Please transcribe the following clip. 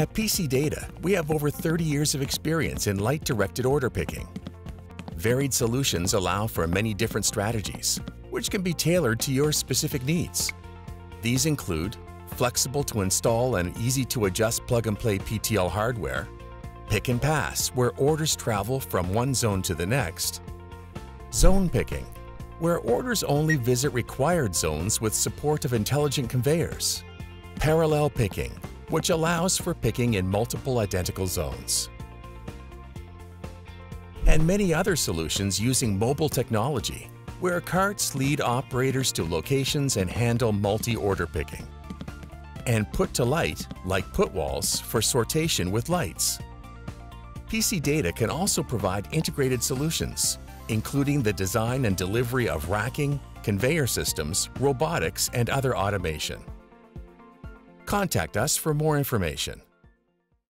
At Pcdata, we have over 30 years of experience in light-directed order picking. Varied solutions allow for many different strategies, which can be tailored to your specific needs. These include flexible to install and easy to adjust plug-and-play PTL hardware, pick and pass, where orders travel from one zone to the next, zone picking, where orders only visit required zones with support of intelligent conveyors, parallel picking, which allows for picking in multiple identical zones, and many other solutions using mobile technology, where carts lead operators to locations and handle multi-order picking and put to light, like put walls, for sortation with lights. Pcdata can also provide integrated solutions, including the design and delivery of racking, conveyor systems, robotics, and other automation. Contact us for more information.